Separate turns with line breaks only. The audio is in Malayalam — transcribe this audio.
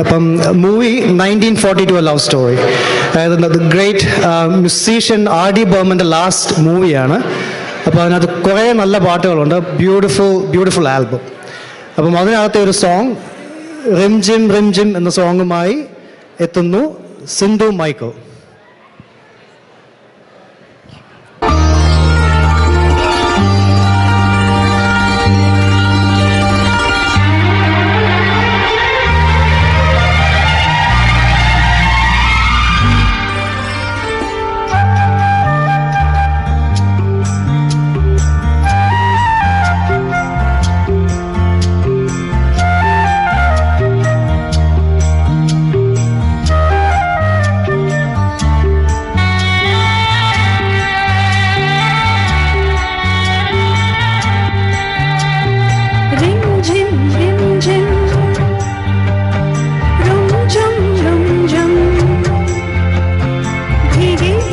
അപ്പം movie nineteen forty two love story അതായത് ഗ്രേറ്റ് മ്യൂസീഷ്യൻ ആർ ഡി ബർമന്റെ ലാസ്റ്റ് മൂവിയാണ് അപ്പോൾ അതിനകത്ത് കുറേ നല്ല പാട്ടുകളുണ്ട്. ബ്യൂട്ടിഫുൾ ബ്യൂട്ടിഫുൾ ആൽബം അപ്പം അതിനകത്തെ ഒരു സോങ് റിംജിം റിംജിം എന്ന സോങ്ങുമായി എത്തുന്നു സിന്ധു മൈക്കോ. Baby.